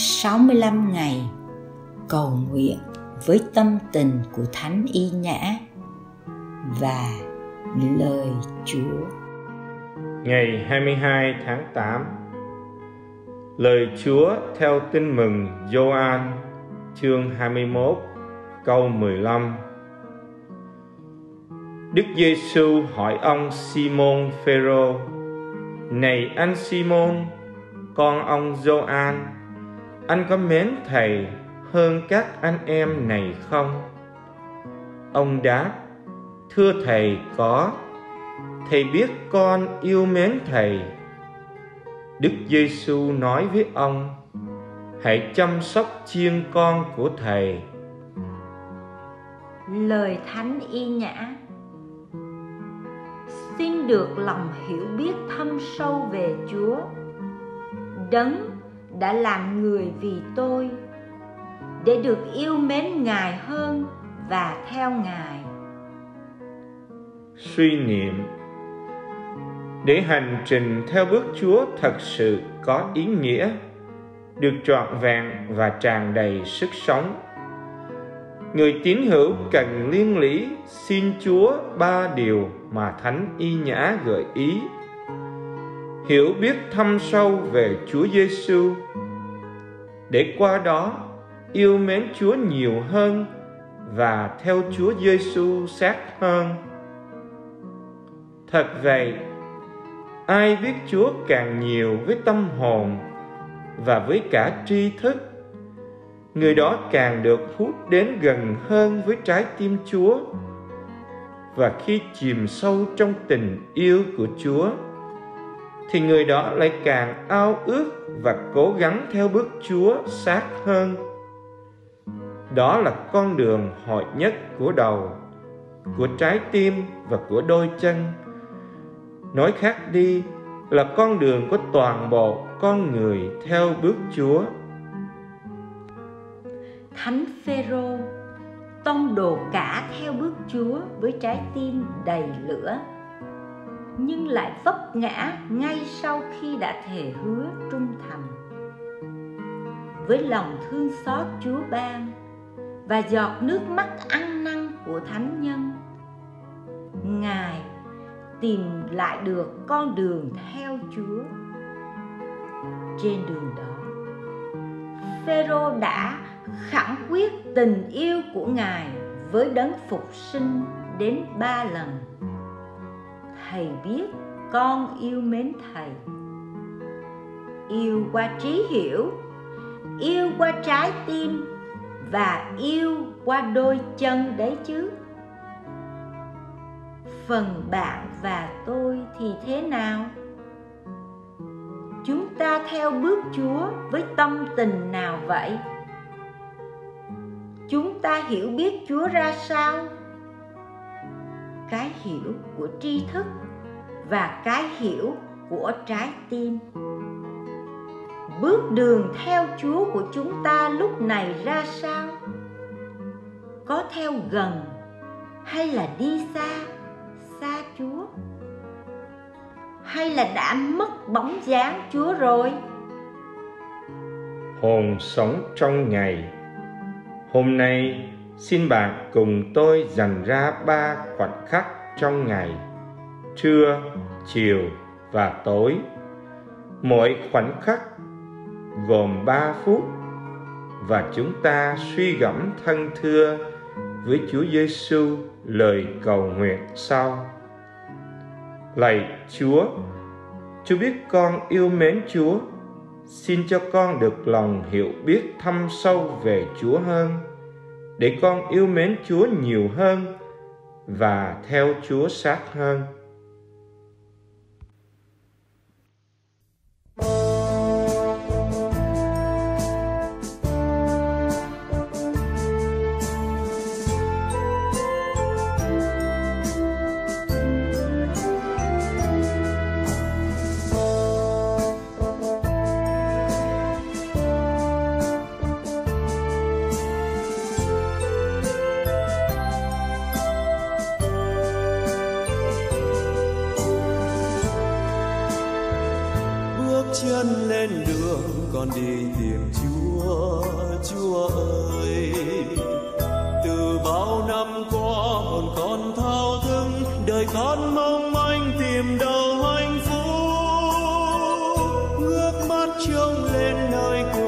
365 ngày cầu nguyện với tâm tình của Thánh Y Nhã và lời Chúa. Ngày 22 tháng 8 Lời Chúa theo tin mừng Gioan chương 21 câu 15 Đức Giêsu hỏi ông Simon Phêrô: "Này anh Simon, con ông Gioan, anh có mến thầy hơn các anh em này không?" Ông đáp: "Thưa thầy, có. Thầy biết con yêu mến thầy." Đức Giêsu nói với ông: "Hãy chăm sóc chiên con của thầy." Lời Thánh Y Nhã xin được lòng hiểu biết thâm sâu về Chúa. Đấng đã làm người vì tôi để được yêu mến Ngài hơn và theo Ngài. Suy niệm để hành trình theo bước Chúa thật sự có ý nghĩa, được trọn vẹn và tràn đầy sức sống. Người tín hữu cần liên lý xin Chúa ba điều mà Thánh Y Nhã gợi ý. Hiểu biết thâm sâu về Chúa Giêsu để qua đó yêu mến Chúa nhiều hơn và theo Chúa Giêsu sát hơn. Thật vậy, ai biết Chúa càng nhiều với tâm hồn và với cả tri thức, người đó càng được hút đến gần hơn với trái tim Chúa và khi chìm sâu trong tình yêu của Chúa thì người đó lại càng ao ước và cố gắng theo bước Chúa sát hơn. Đó là con đường hội nhất của đầu, của trái tim và của đôi chân. Nói khác đi là con đường của toàn bộ con người theo bước Chúa. Thánh Phêrô tông đồ cả theo bước Chúa với trái tim đầy lửa nhưng lại vấp ngã ngay sau khi đã thề hứa trung thành với lòng thương xót Chúa ban và giọt nước mắt ăn năn của thánh nhân, Ngài tìm lại được con đường theo Chúa trên đường đó, Phêrô đã khẳng quyết tình yêu của Ngài với đấng phục sinh đến ba lần. Thầy biết con yêu mến Thầy. Yêu qua trí hiểu, yêu qua trái tim và yêu qua đôi chân đấy chứ. Phần bạn và tôi thì thế nào? Chúng ta theo bước Chúa với tâm tình nào vậy? chúng ta hiểu biết Chúa ra sao? Cái hiểu của tri thức và cái hiểu của trái tim. Bước đường theo Chúa của chúng ta lúc này ra sao? Có theo gần hay là đi xa, xa Chúa? Hay là đã mất bóng dáng Chúa rồi? Hồn sống trong ngày Hôm nay xin bạn cùng tôi dành ra ba khoảnh khắc trong ngày trưa, chiều và tối. Mỗi khoảnh khắc gồm ba phút và chúng ta suy gẫm thân thưa với Chúa Giêsu lời cầu nguyện sau. Lạy Chúa, Chúa biết con yêu mến Chúa xin cho con được lòng hiểu biết thâm sâu về Chúa hơn, để con yêu mến Chúa nhiều hơn và theo Chúa sát hơn. chân lên đường con đi tìm chúa chúa ơi. Từ bao năm qua hồn con thao thức, đời con mong manh tìm đâu hạnh phúc. Ngước mắt trông lên nơi của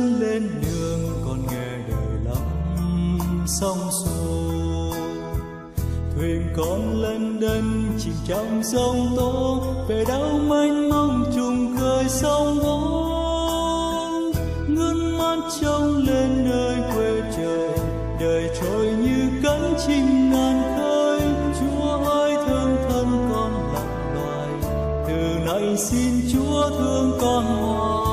lên đường còn nghe đời lắm sóng xô. Thuyền con lên đân chìm trong sông tố về đâu mênh mông trùng khơi sông vỗ ngưng mắt trông lên nơi quê trời, đời trôi như cánh chim ngàn khơi. Chúa ơi, thương thân con lạc loài, từ nay xin chúa thương con hoài.